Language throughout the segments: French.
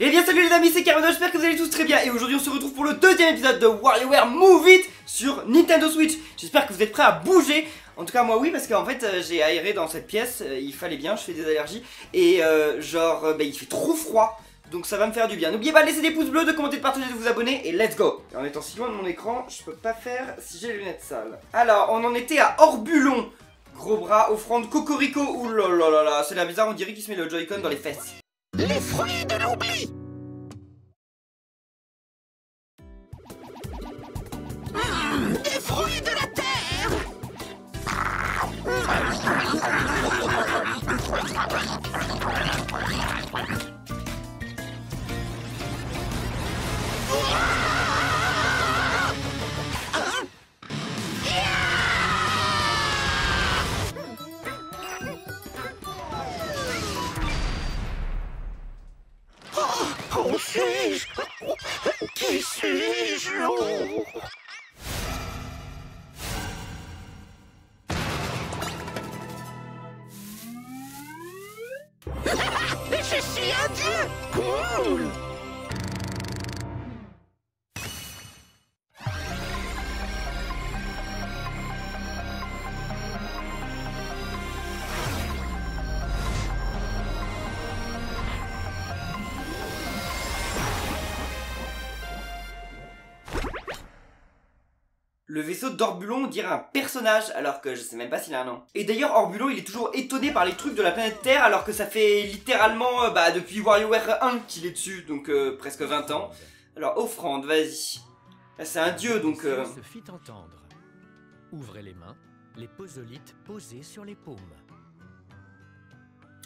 Eh bien salut les amis, c'est Carmen, j'espère que vous allez tous très bien. Et aujourd'hui on se retrouve pour le deuxième épisode de WarioWare Move It sur Nintendo Switch. J'espère que vous êtes prêts à bouger, en tout cas moi oui parce qu'en fait euh, j'ai aéré dans cette pièce, euh, il fallait bien, je fais des allergies. Et euh, genre euh, bah, il fait trop froid. Donc ça va me faire du bien. N'oubliez pas de laisser des pouces bleus, de commenter, de partager, de vous abonner. Et let's go. Et en étant si loin de mon écran, je peux pas faire si j'ai les lunettes sales. Alors on en était à Orbulon, gros bras, offrande Cocorico, ouh là là, c'est la bizarre, on dirait qu'il se met le Joy-Con dans les fesses. Les fruits de l'oubli Le vaisseau d'Orbulon dirait un personnage alors que je sais même pas s'il a un nom. Et d'ailleurs Orbulon il est toujours étonné par les trucs de la planète Terre alors que ça fait littéralement euh, bah, depuis WarioWare 1 qu'il est dessus, donc euh, presque 20 ans. Alors offrande, vas-y. C'est un dieu donc... euh, se fit entendre. Ouvrez les mains, les posolites posées sur les paumes.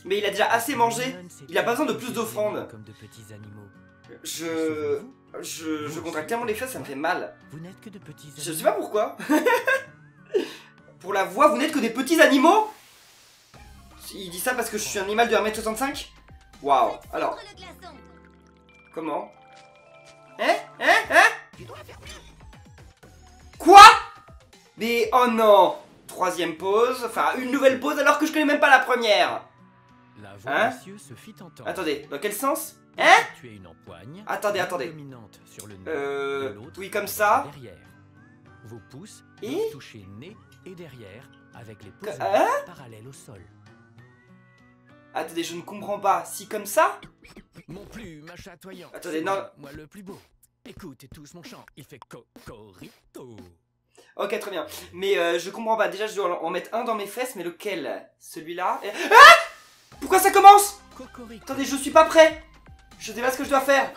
Mais il a déjà assez mangé. Il a pas besoin de plus d'offrandes. Comme de petits animaux. Je... Je, je contracte tellement les fesses, ça me fait mal. Vous n'êtes que de petits animaux. Je sais pas pourquoi. Pour la voix, vous n'êtes que des petits animaux. Il dit ça parce que je suis un animal de 1m65 Waouh. Alors, comment? Hein? Hein? Hein? Quoi? Mais oh non! Troisième pause, enfin une nouvelle pause alors que je connais même pas la première. La voix Hein? des cieux se fit entendre. Attendez, dans quel sens? Hein une empoigne. Attendez, attendez. dominante sur le nez, Euh, oui, comme ça. Derrière. Vos pouces Et doivent toucher nez et derrière avec les posolites hein parallèles au sol. Attendez, je ne comprends pas. Si comme ça Mon plume chatoyant. Attendez, non. Moi le plus beau. Écoutez tous mon chant, il fait cocorico. Ok, très bien. Mais euh, je comprends pas. Déjà, je dois en mettre un dans mes fesses, mais lequel? Celui-là? Et- Ah Pourquoi ça commence? Cocorico. Attendez, je suis pas prêt. Je sais pas ce que je dois faire.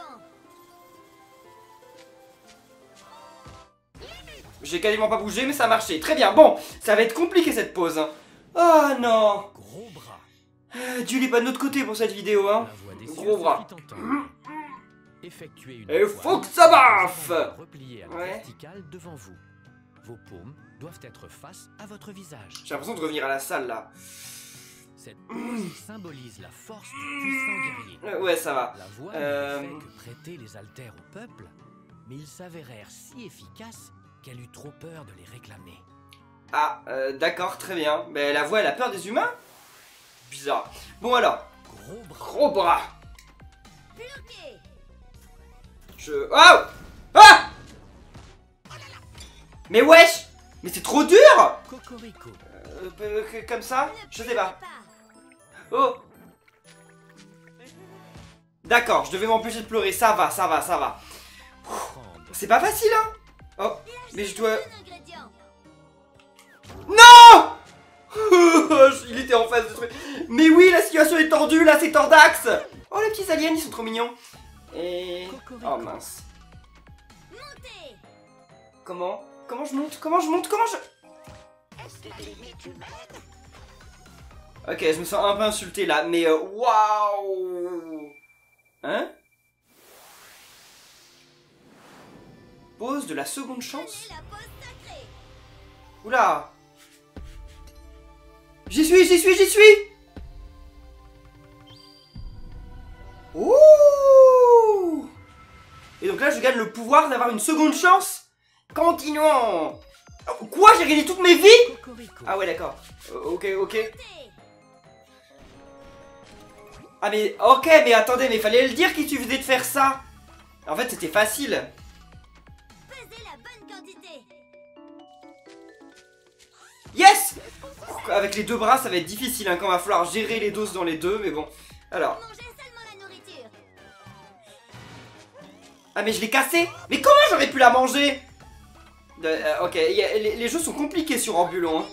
J'ai quasiment pas bougé, mais ça a marché. Très bien. Bon, ça va être compliqué cette pause. hein. Oh non. Gros bras. Euh, Dieu n'est pas de notre côté pour cette vidéo, hein. Gros bras. Effectuez une Et faut que ça baffe les jambes repliées à la Ouais. verticale devant vous. Vos paumes doivent être face à votre visage. J'ai l'impression de revenir à la salle là. Cette pose symbolise la force du puissant guerrier. Euh, ouais, ça va. La voix Euh. ne fait que prêter les altères au peuple, mais ils s'avérèrent si efficaces qu'elle eut trop peur de les réclamer. Ah, euh, d'accord, très bien. Mais la voix, elle a peur des humains? Bizarre. Bon alors, Gros bras. gros bras. Je... Oh Ah Mais wesh Mais c'est trop dur Cocorico. Euh, euh, Comme ça? Je sais pas. Oh D'accord, je devais m'empêcher de pleurer. Ça va, ça va, ça va. C'est pas facile, hein Oh, mais je dois... Non Il était en face de truc. Mais oui, la situation est tordue, là, c'est tordax Oh, les petits aliens, ils sont trop mignons. Et... Oh, mince. Comment? Comment je monte? Comment je monte? Comment je... Ok, je me sens un peu insulté, là, mais... euh, Waouh! Hein? Pause de la seconde chance? Oula! J'y suis, j'y suis, j'y suis! Ouh! Et donc là, je gagne le pouvoir d'avoir une seconde chance? Continuons! Oh, Quoi J'ai gagné toutes mes vies? Ah ouais, d'accord. Euh, ok, ok. Ah mais ok mais attendez mais fallait le dire qu'il suffisait de faire ça. En fait c'était facile. Pesez la bonne quantité. Yes! Avec les deux bras ça va être difficile hein, quand va falloir gérer les doses dans les deux mais bon. Alors. Ah mais je l'ai cassé! Mais comment j'aurais pu la manger? Euh, Ok a- les, les jeux sont compliqués sur Ambulon hein.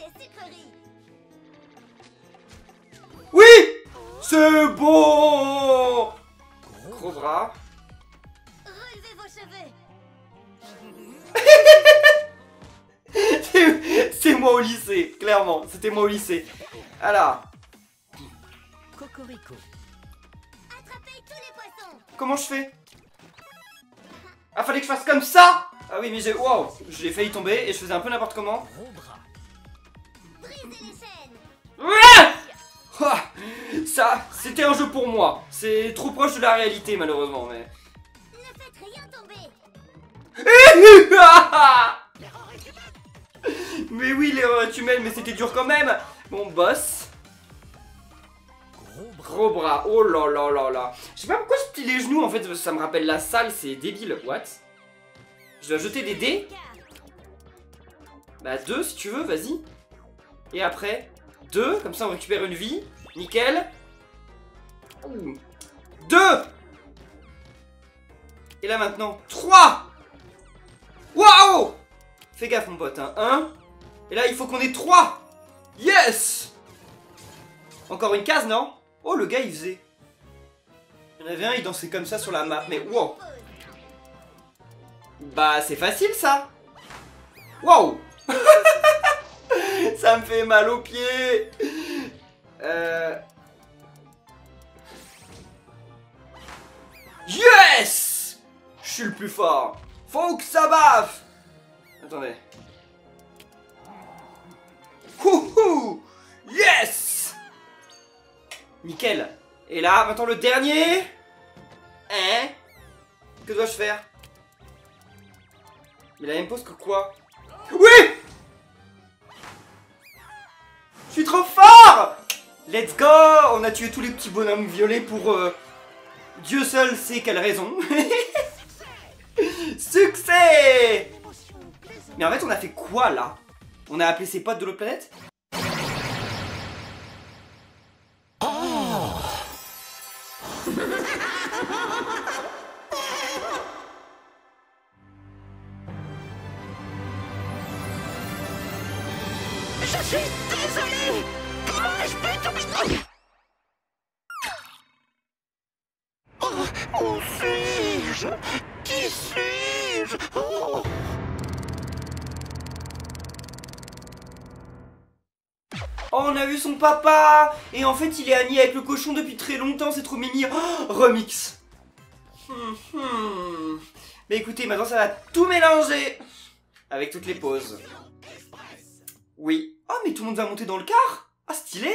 Oui C'est bon Gros bras Relevez vos cheveux. C'est- moi au lycée, clairement, c'était moi au lycée. Alors, Cocorico. Attrapez tous les poissons. comment je fais? Ah, fallait que je fasse comme ça? Ah oui, mais j'ai... Wow Je l'ai failli tomber et je faisais un peu n'importe comment. Gros bras. Brisez les chaînes. Ça, c'était un jeu pour moi. C'est trop proche de la réalité, malheureusement, mais... Ne faites rien tomber. mais oui, l'erreur est humaine, mais c'était dur quand même Mon boss... Gros bras. Gros bras, oh là là là là. Je sais pas pourquoi je plie les genoux en fait, parce que ça me rappelle la salle, c'est débile. What? Je dois jeter des dés? Bah deux si tu veux, vas-y. Et après, deux, comme ça on récupère une vie. Nickel. Ouh. Deux Et là maintenant, trois Waouh Fais gaffe mon pote, hein. Un. Et là il faut qu'on ait trois Yes Encore une case, non? Oh le gars il faisait. Il y en avait un, il dansait comme ça sur la map, mais wow. Bah c'est facile ça Wow Ça me fait mal aux pieds. Euh... Yes! Je suis le plus fort. Faut que ça baffe. Attendez. Houhou Yes! Nickel. Et là, maintenant le dernier. Hein? Que dois-je faire? Il a la même pose que quoi? Oui suis trop fort! Let's go! On a tué tous les petits bonhommes violets pour... euh, Dieu seul sait quelle raison. Succès! Mais en fait on a fait quoi là? On a appelé ses potes de l'autre planète? Papa Et en fait, il est ami avec le cochon depuis très longtemps, c'est trop mimi. Oh, remix. Mais écoutez, maintenant ça va tout mélanger Avec toutes les pauses. Oui. Oh, mais tout le monde va monter dans le car Ah, stylé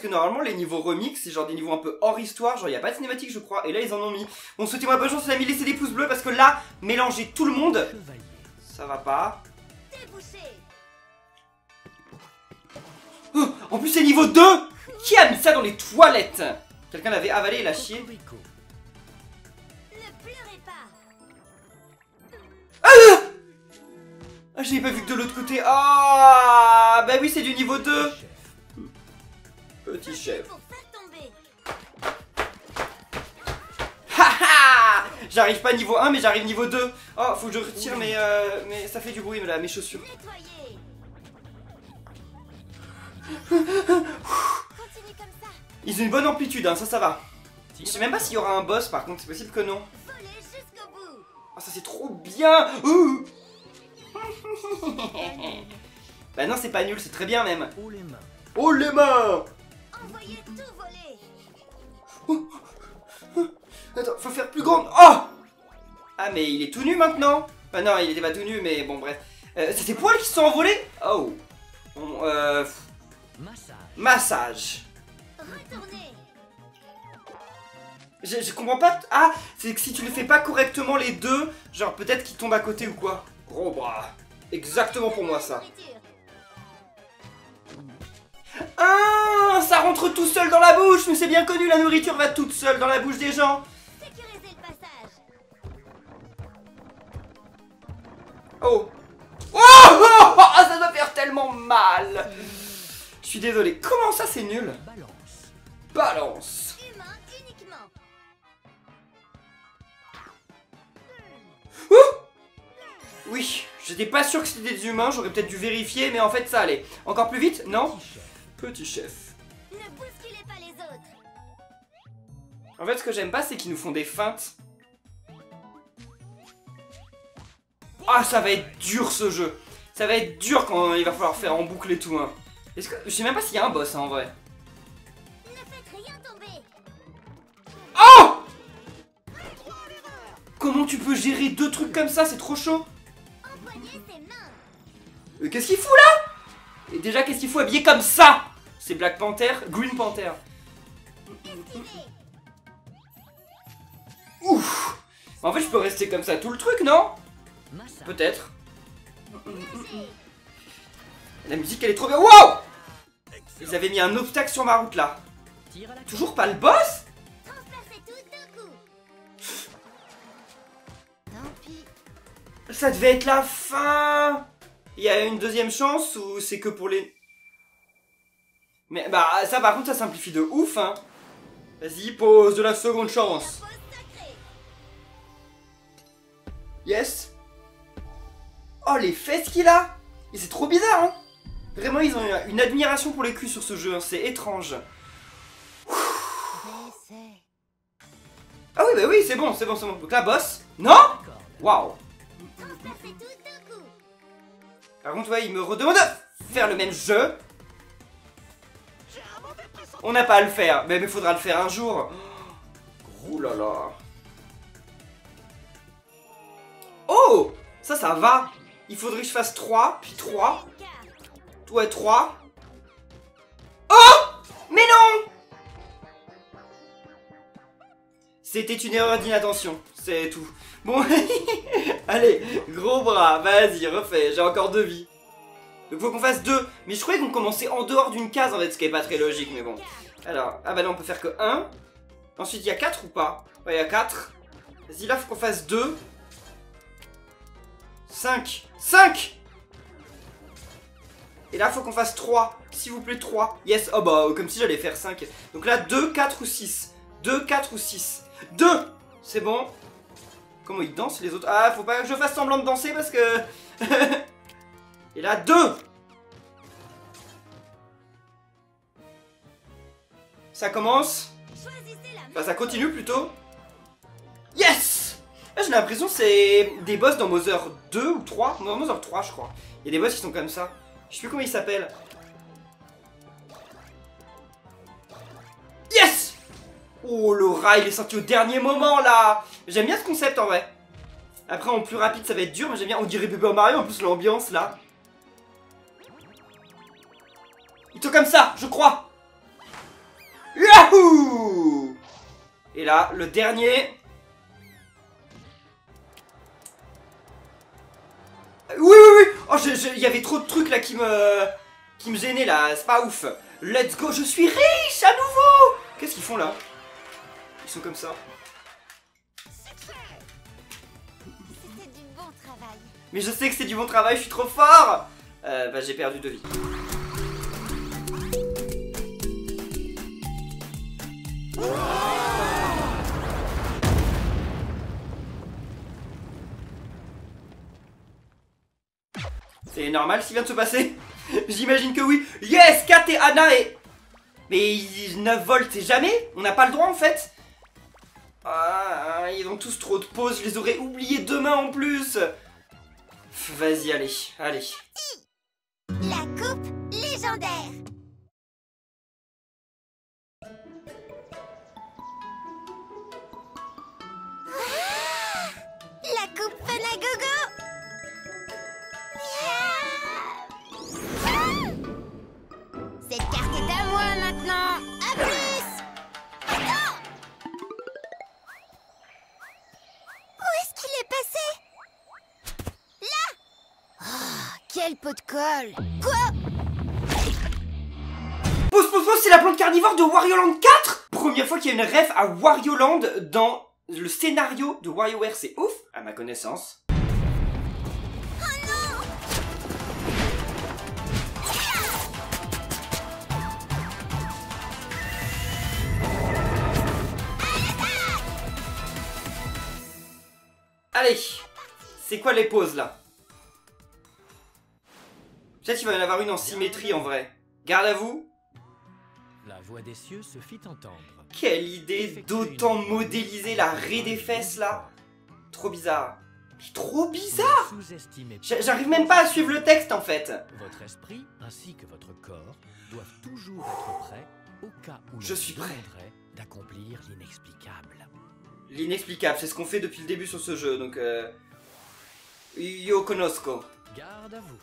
parce que normalement, les niveaux remix, c'est genre des niveaux un peu hors histoire, genre il a pas de cinématique, je crois, et là ils en ont mis. Bon, souhaitez-moi bonne chance, les amis, laissez des pouces bleus parce que là, mélanger tout le monde, ça va pas. Oh, en plus, c'est niveau 2 Qui a mis ça dans les toilettes? Quelqu'un l'avait avalé et l'a chié. Pas Ah, j'avais pas vu que de l'autre côté. Ah, bah oui, c'est du niveau 2. Petit chef. J'arrive pas niveau 1 mais j'arrive niveau 2. Oh faut que je retire mais, euh, mais ça fait du bruit là, mes chaussures. Ils ont une bonne amplitude hein, ça ça va. Je sais même pas s'il y aura un boss par contre, c'est possible que non. Oh ça c'est trop bien Ouh Bah non c'est pas nul, c'est très bien même. Haut les mains. Oh Envoyer tout voler. Attends, faut faire plus grande. Oh Ah, mais il est tout nu maintenant Bah non, il était pas tout nu, mais bon, bref. Euh, c'est ses poils qui se sont envolés Oh Bon, euh... Massage. Je, je comprends pas... Ah, c'est que si tu ne fais pas correctement les deux, genre peut-être qu'il tombe à côté ou quoi. Gros bras. Exactement pour moi, ça. Nourriture. Ah Ça rentre tout seul dans la bouche Mais c'est bien connu, la nourriture va toute seule dans la bouche des gens Sécuriser le passage. Oh Oh, oh, oh, ça doit faire tellement mal Je suis désolé. Comment ça, c'est nul? Balance. Balance Humain uniquement. Oui, j'étais pas sûr que c'était des humains, j'aurais peut-être dû vérifier, mais en fait ça allait. Encore plus vite? Non? Petit chef. Ne bousculez pas les autres. En fait, ce que j'aime pas, c'est qu'ils nous font des feintes. Ah, ça va être dur ce jeu. Ça va être dur quand il va falloir faire en boucle et tout. Hein. Est-ce que... Je sais même pas s'il y a un boss hein, en vrai. Ne faites rien tomber. Oh Comment tu peux gérer deux trucs comme ça? C'est trop chaud. Euh, qu'est-ce qu'il fout là? Et déjà, qu'est-ce qu'il faut habiller comme ça? C'est Black Panther, Green Panther. Ouf En fait, je peux rester comme ça tout le truc, non? Peut-être. La musique, elle est trop bien. Wow Ils avaient mis un obstacle sur ma route là. Toujours pas le boss? Ça devait être la fin Il y a une deuxième chance ou c'est que pour les... Mais bah ça par contre ça simplifie de ouf hein Vas-y pose de la seconde chance. Yes Oh les fesses qu'il a Et c'est trop bizarre hein Vraiment ils ont une- admiration pour les culs sur ce jeu, hein, c'est étrange. Ah oui bah oui c'est bon, c'est bon, c'est bon. Donc la boss Non? Waouh Par contre ouais il me redemande de faire le même jeu. On n'a pas à le faire, mais il faudra le faire un jour. Oh là là. Oh Ça, ça va. Il faudrait que je fasse 3, puis 3. Une carte. Ouais, 3. Oh Mais non C'était une erreur d'inattention, c'est tout. Bon, allez, gros bras, vas-y, refais, j'ai encore deux vies. Donc faut qu'on fasse deux. Mais je croyais qu'on commençait en dehors d'une case en fait, ce qui est pas très logique, mais bon. Alors, ah bah là on peut faire que 1. Ensuite, il y a 4 ou pas? Ouais, il y a 4. Vas-y, là, faut qu'on fasse 2. 5. 5 Et là, faut qu'on fasse 3. S'il vous plaît, 3. Yes, oh bah, comme si j'allais faire 5. Donc là, 2, 4 ou 6. 2, 4 ou 6. 2 C'est bon? Comment ils dansent les autres? Ah, faut pas que je fasse semblant de danser parce que... Et là, 2 Ça commence Enfin, ça continue plutôt. Yes Ah, J'ai l'impression que c'est des boss dans Mother 2 ou 3. Non, Mother 3, je crois. Il y a des boss qui sont comme ça. Je sais plus comment ils s'appellent. Oh, le rat, il est sorti au dernier moment, là J'aime bien ce concept, en vrai. Après, en plus rapide, ça va être dur, mais j'aime bien. On dirait Bébé Mario, en plus, l'ambiance, là. Il sont comme ça, je crois Yahoo Et là, le dernier. Oui, oui, oui Oh, il y avait trop de trucs là qui me. qui me gênaient là, c'est pas ouf. Let's go, je suis riche à nouveau Qu'est-ce qu'ils font là? sont comme ça. Du travail. Mais je sais que c'est du bon travail, je suis trop fort euh, Bah j'ai perdu deux vies. C'est normal ce qui vient de se passer? J'imagine que oui. Yes, Kat et Anna et... Mais 9 volts, c'est jamais? On n'a pas le droit en fait ah, ils ont tous trop de pauses, je les aurais oubliés demain en plus Vas-y, allez, allez. La coupe légendaire. Ah, La coupe fun à gogo. Ah Cette carte est à moi maintenant. Pot de colle Quoi Pause, pause, pause, c'est la plante carnivore de Wario Land 4 Première fois qu'il y a une ref à Wario Land dans le scénario de WarioWare, c'est ouf, à ma connaissance. Allez, c'est quoi les poses là Peut-être qu'il va y en avoir une en symétrie en vrai. Garde à vous, La voix des cieux se fit entendre. Quelle idée d'autant modéliser la raie des fesses là Trop bizarre. Mais trop bizarre J'arrive même pas à suivre le texte en fait. Votre esprit ainsi que votre corps doivent toujours être prêts au cas où Je suis prêt. d'accomplir l'inexplicable. L'inexplicable, c'est ce qu'on fait depuis le début sur ce jeu, donc euh... Yo conosco. Garde à vous.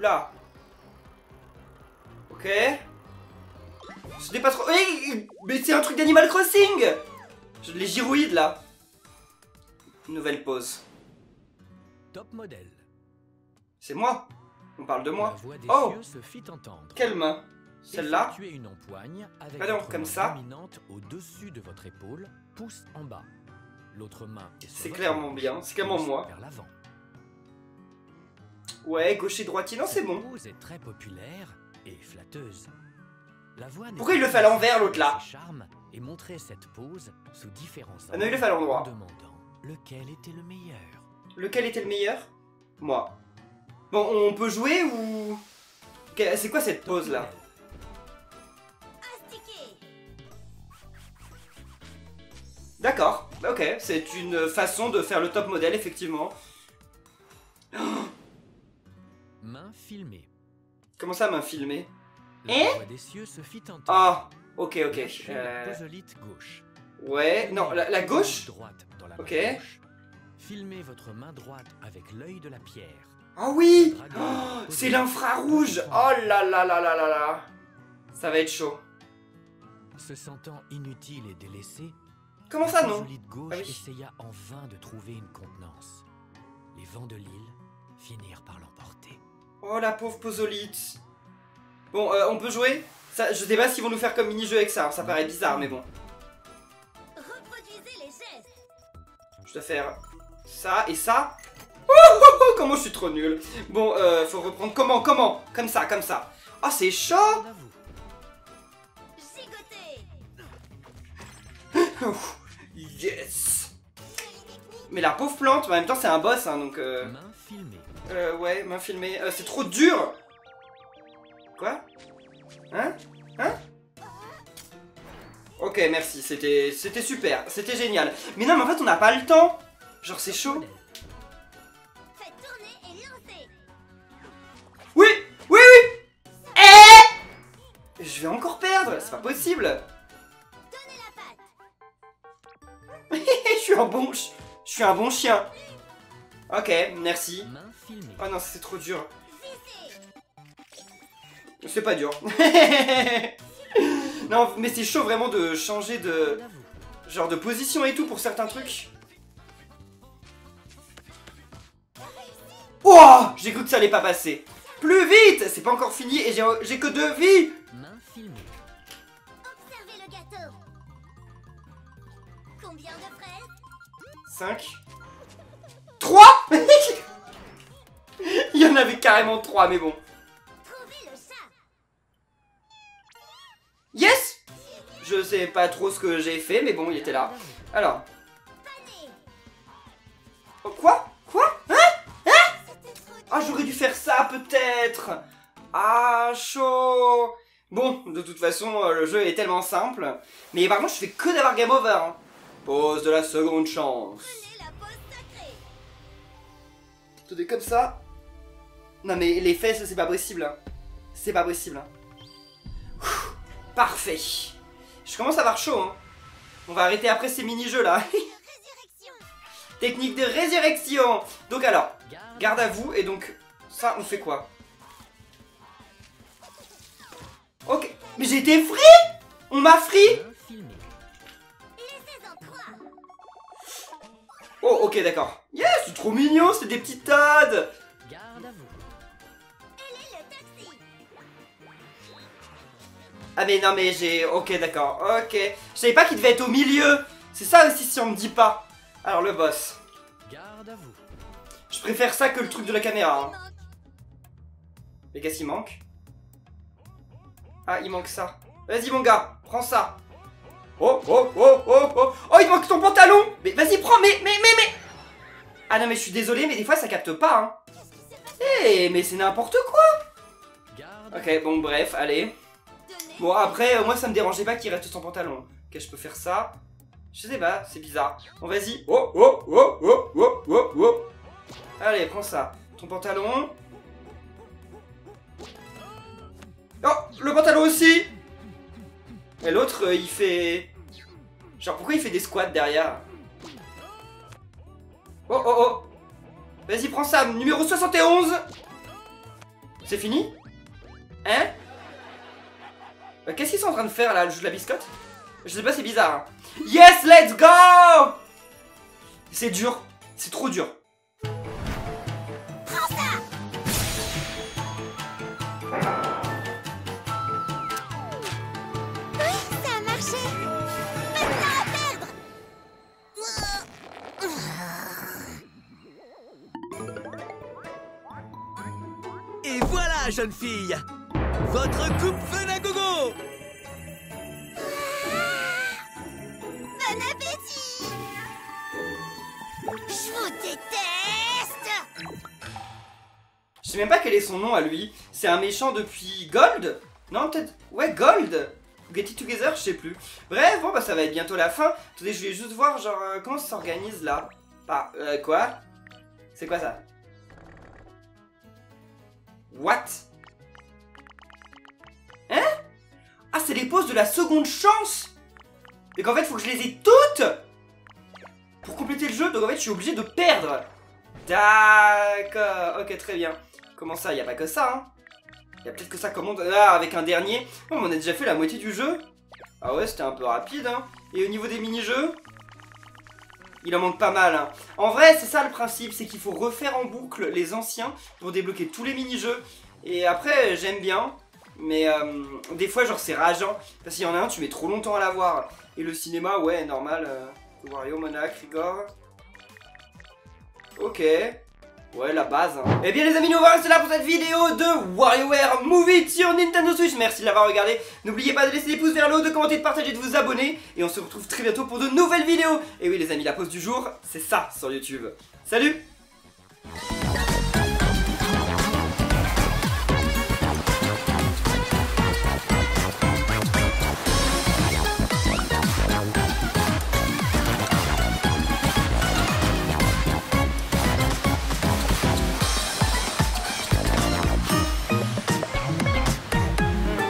Oula. Ok. Ce n'est pas trop... Hey, mais c'est un truc d'Animal Crossing Les gyroïdes là. Nouvelle pause. Top modèle. C'est moi. On parle de moi. Oh. cieux se fit entendre. Quelle main Celle-là Effectuez une empoigne avec Ah non, comme ça. dominante au-dessus de votre épaule, pouce en bas. L'autre main est sur C'est clairement bien, c'est clairement moi. Vers l'avant. Ouais, gaucher droitier, non c'est bon. pose est très populaire et flatteuse. La voix n'est Pourquoi il le fait à l'envers, l'autre, là ses charmes et montrer cette pose sous différents Ah non, il le fait à l'endroit. demandant lequel était le meilleur. Lequel était le meilleur? Moi. Bon, on peut jouer ou... C'est quoi cette pause là? D'accord, ok, c'est une façon de faire le top modèle, effectivement. Main filmée. Comment ça, main filmée? La voix des cieux se fit entendre. Ah, ok, ok. La euh, gauche. Ouais, non, la, la gauche? Droite dans la Ok. main gauche. Filmez votre main droite avec l'œil de la pierre. Ah oui Dragon, Oh, C'est l'infrarouge Oh là là là là là là Ça va être chaud. Se sentant inutile et délaissé, Comment ça, non? Gauche Ah oui. essaya en vain de trouver une contenance. Les vents de l'île finirent par l'emporter. Oh la pauvre Pozolite. Bon, euh, on peut jouer? Ça, Je sais pas s'ils vont nous faire comme mini-jeu avec ça, ça paraît bizarre, mais bon. Reproduisez les gestes Je dois faire ça et ça. Oh, oh, oh, comment je suis trop nul. Bon, euh, faut reprendre comment, comment? Comme ça, comme ça. Oh, c'est chaud Yes Mais la pauvre plante, mais en même temps c'est un boss, hein, donc... Euh. Euh, ouais, main filmée. Euh, c'est trop dur Quoi? Hein? Hein? Ok, merci, c'était c'était super, c'était génial. Mais non, mais en fait, on n'a pas le temps Genre, c'est chaud. Oui Oui, oui Eh Je vais encore perdre, c'est pas possible Je suis un bon... Je suis un bon chien. Ok, merci. Oh non, c'est trop dur. C'est pas dur. non, mais c'est chaud vraiment de changer de genre de position et tout pour certains trucs. Oh J'ai cru que ça allait pas passer. Plus vite C'est pas encore fini et j'ai que deux vies Main filmée. Observez le gâteau Combien de fraises? 5 3 Il y en avait carrément 3 mais bon. Yes Je sais pas trop ce que j'ai fait mais bon, il était là. Alors. Oh, quoi? Quoi? Hein? Hein? Ah, j'aurais dû faire ça, peut-être Ah, chaud Bon, de toute façon, euh, le jeu est tellement simple. Mais par contre, je fais que d'avoir game over. hein. Pause de la seconde chance. Est comme ça. Non mais les fesses, c'est pas possible. hein. C'est pas possible. hein. Parfait. Je commence à avoir chaud. hein. On va arrêter après ces mini-jeux là. Technique de résurrection. Donc alors, Garde, garde à vous et donc ça on fait quoi? Ok, mais j'ai été free On m'a free Oh ok d'accord. Yes, c'est trop mignon, c'est des le taxi. Ah mais non mais j'ai... Ok d'accord, ok. Je savais pas qu'il devait être au milieu. C'est ça aussi si on me dit pas. Alors le boss. Garde à vous. Je préfère ça que le truc de la caméra. hein. Mais qu'est-ce qu'il manque? Ah, il manque ça. Vas-y mon gars, prends ça. Oh, oh, oh, oh, oh. Oh, il manque ton pantalon Mais vas-y, prends, mais, mais, mais, mais Ah non mais je suis désolé, mais des fois ça capte pas, hein. Eh, mais c'est n'importe quoi. Ok, bon, bref, allez. Bon, après, euh, moi ça me dérangeait pas qu'il reste sans pantalon. Ok, je peux faire ça. Je sais pas, c'est bizarre. Bon, vas-y. Oh, oh, oh, oh, oh, oh, oh. Allez, prends ça. Ton pantalon. Oh, le pantalon aussi Et l'autre, euh, il fait... Genre, pourquoi il fait des squats derrière Oh, oh, oh Vas-y, prends ça, numéro 71 C'est fini Hein euh, Qu'est-ce qu'ils sont en train de faire là, le jeu de la biscotte? Je sais pas, c'est bizarre. hein. Yes, let's go C'est dur, c'est trop dur. Jeune fille Votre coupe à gogo Bon appétit. Je vous déteste. Je sais même pas quel est son nom à lui. C'est un méchant depuis Gold? Non, peut-être. Ouais, Gold Get It Together, je sais plus. Bref, bon, bah ça va être bientôt la fin. Attendez, je vais juste voir, genre, euh, comment ça s'organise là Bah, euh, quoi? C'est quoi ça? What? Hein Ah, c'est les pauses de la seconde chance Et qu'en fait, faut que je les ai toutes Pour compléter le jeu, donc en fait, je suis obligé de perdre D'accord, ok, très bien. Comment ça, y a pas que ça, hein Y a peut-être que ça commande. Ah, avec un dernier. Oh, mais on a déjà fait la moitié du jeu. Ah ouais, c'était un peu rapide, hein. Et au niveau des mini-jeux il en manque pas mal. Hein. En vrai, c'est ça le principe, c'est qu'il faut refaire en boucle les anciens pour débloquer tous les mini-jeux. Et après, j'aime bien, mais euh, des fois, genre, c'est rageant. Parce qu'il y en a un, tu mets trop longtemps à l'avoir. Et le cinéma, ouais, normal. Euh, Wario, Monac, Rigor. Ok. Ouais, la base. Hein. Eh bien, les amis, nous voilà, c'est là pour cette vidéo de WarioWare Move It sur Nintendo Switch. Merci de l'avoir regardé. N'oubliez pas de laisser des pouces vers le haut, de commenter, de partager, de vous abonner. Et on se retrouve très bientôt pour de nouvelles vidéos. Et oui, les amis, la pause du jour, c'est ça sur YouTube. Salut